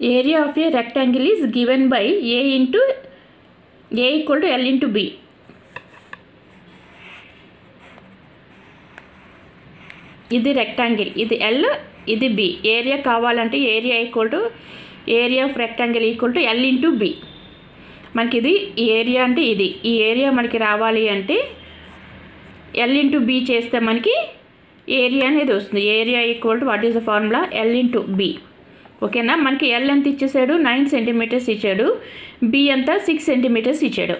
Area of a rectangle is given by A into A equal to L into B ఇది rectangle ఇది L ఇది B area కావాలంటే area equal to area of rectangle equal to L into B మనకి ఇది ఈ area అంటే ఇది. ఈ ఏరియా మనకి రావాలి అంటే ఎల్ ఇంటూ బి చేస్తే మనకి ఏరియా అనేది వస్తుంది. Area equal to what is the formula L into B ఓకేనా? మనకి ఎల్ ఎంత ఇచ్చేసాడు? నైన్ సెంటీమీటర్స్ ఇచ్చాడు. బి అంతా సిక్స్ సెంటీమీటర్స్ ఇచ్చాడు.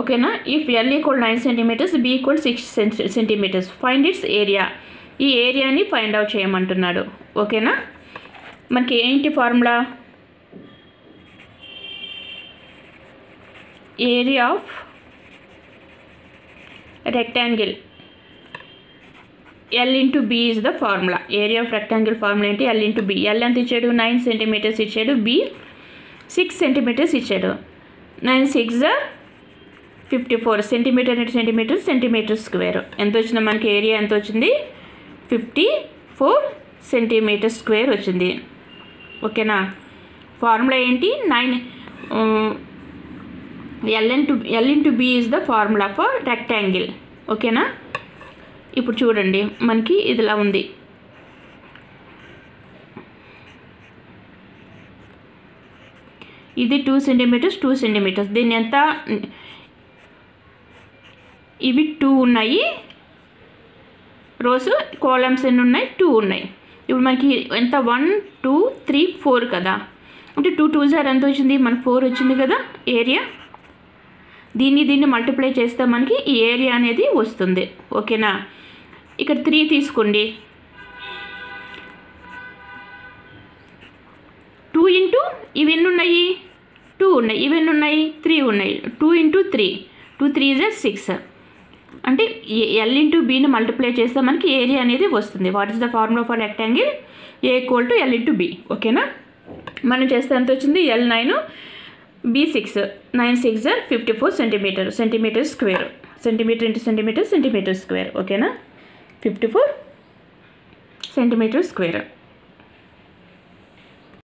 ఓకేనా? If L equal nine centimeters B equal six centimeters find its area ఈ ఏరియాని ఫైండ్ అవుట్ చేయమంటున్నాడు. ఓకేనా? మనకి ఏంటి formula? Area of rectangle L into B is the formula area of rectangle formula ఏంటి? ఎల్ ఇంటూ బి ఎల్ ఎంత ఇచ్చాడు? Nine centimetres ఇచ్చాడు. బి సిక్స్ సెంటీమీటర్స్ ఇచ్చాడు. Nine six fifty four centimeter అంటే సెంటీమీటర్ సెంటీమీటర్ స్క్వేర్ ఎంత వచ్చింది? మనకి area ఎంత వచ్చింది? ఫిఫ్టీ ఫోర్ సెంటీమీటర్ స్క్వేర్ వచ్చింది. ఓకేనా? ఫార్ములా ఏంటి? Nine L into L into B is the formula for rectangle ఓకేనా? ఇప్పుడు చూడండి మనకి ఇదిలా ఉంది. ఇది టూ సెంటీమీటర్స్ టూ సెంటీమీటర్స్ దీన్ని ఎంత? ఇవి టూ ఉన్నాయి. రోస్ కాలమ్స్ ఎన్ని ఉన్నాయి? టూ ఉన్నాయి. ఇప్పుడు మనకి ఎంత? వన్ టూ త్రీ ఫోర్ కదా. అంటే టూ టూ జార్ ఎంత వచ్చింది? మనకి ఫోర్ వచ్చింది కదా ఏరియా దీన్ని దీన్ని మల్టిప్లై చేస్తే మనకి ఈ ఏరియా అనేది వస్తుంది. ఓకేనా? ఇక్కడ త్రీ తీసుకోండి. టూ ఇంటూ ఇవి ఎన్ని ఉన్నాయి టూ ఉన్నాయి. ఇవి ఎన్ని ఉన్నాయి త్రీ ఉన్నాయి. Two into three. Two three జర్ six. అంటే ఎల్ ఇంటూ బీని మల్టిప్లై చేస్తే మనకి ఏరియా అనేది వస్తుంది. What is the formula for rectangle? A equal to L into B. ఓకేనా? మనం చేస్తే ఎంత వచ్చింది? L nine B six. Nine six fifty four centimeter. Centimeter square. Centimeter into centimeter centimeter square. ఓకేనా? Fifty four centimeter square